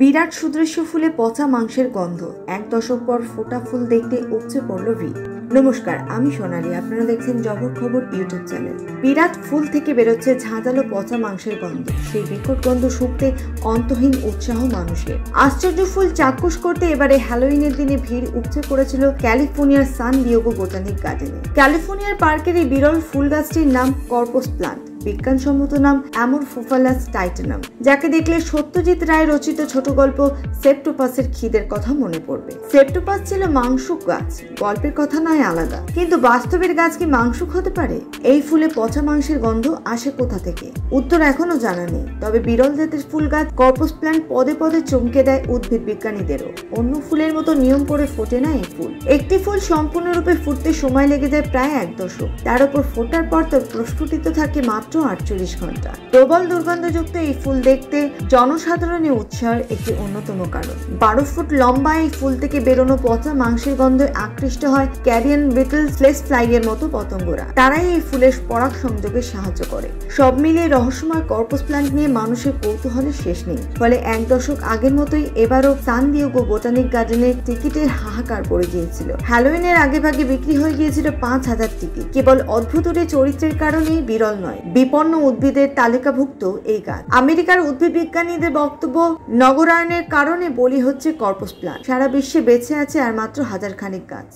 বিরাট সুদৃশ্য ফুলে পচা মাংসের গন্ধ। এক দশক পর ফোটা ফুল দেখতে উপচে পড়ল ভিড়। নমস্কার, আমি সোনালি। আপনারা দেখছেন জবর খবর ইউটিউব চ্যানেল। বিরাট ফুল থেকে বেরোচ্ছে ঝাঁঝালো পচা মাংসের গন্ধ। সেই বিকট গন্ধ শুকতে অন্তহীন উৎসাহ মানুষের। আশ্চর্য ফুল চাক্ষুষ করতে এবারে হ্যালোইনের দিনে ভিড় উপচে পড়েছিল ক্যালিফোর্নিয়ার সান ডিওগো বোটানিক গার্ডেনে। ক্যালিফোর্নিয়ার পার্কের এই বিরল ফুল গাছটির নাম কর্পোস প্লান্ট। বিজ্ঞানসম্মত নাম অ্যামোরফোফালাস টাইটানাম, যাকে দেখলে সত্যজিৎ রায় রচিত ছোট গল্প সেপ্টোপাসের খিদের কথা মনে পড়বে। সেপ্টোপাস ছিল মাংসুক গাছ, গল্পের কথা নয় আলাদা। কিন্তু বাস্তবের গাছ কি মাংসুক হতে পারে? এই ফুলে পচা মাংসের গন্ধ আসে কোথা থেকে? উত্তর এখনও জানা নেই। তবে বিরল জাতের ফুল গাছ কর্পোস প্ল্যান্ট পদে পদে চমকে দেয় উদ্ভিদ বিজ্ঞানীদেরও। অন্য ফুলের মতো নিয়ম করে ফোটে না এই ফুল। একটি ফুল সম্পূর্ণরূপে ফুটতে সময় লেগে যায় প্রায় এক দশক। তার উপর ফোটার পর তার প্রস্ফুটিত থাকে মাত্র আটচল্লিশ ঘণ্টা। প্রবল দুর্গন্ধযুক্ত এই ফুল দেখতে জনসাধারণের উৎসাহের একটি অন্যতম কারণ। বারো ফুট লম্বা এই ফুল থেকে বেরোনো পচা মাংসের গন্ধে আকৃষ্ট হয় ক্যারিয়ান বিটল ফ্লেস ফ্লাই এর মতো পতঙ্গরা। তারাই এই ফুলের পরাগ সংযোগে সাহায্য করে। সব মিলিয়ে রহস্যময় কর্পস প্ল্যান্ট নিয়ে মানুষের কৌতূহলের শেষ নেই। ফলে এক দশক আগের মতোই এবারও সান দিওগো বোটানিক গার্ডেনের টিকিটের হাহাকার পড়ে গিয়েছিল। হ্যালোইনের আগে ভাগে বিক্রি হয়ে গিয়েছিল পাঁচ হাজার টিকিট। কেবল অদ্ভুত চরিত্রের কারণেই বিরল নয়। বিপন্ন উদ্ভিদের তালিকাভুক্ত এই গাছ। আমেরিকার উদ্ভিদ বিজ্ঞানীদের বক্তব্য, নগরায়নের কারণে বলি হচ্ছে কর্পস প্লান্ট। সারা বিশ্বে বেঁচে আছে আর মাত্র হাজার খানিক গাছ।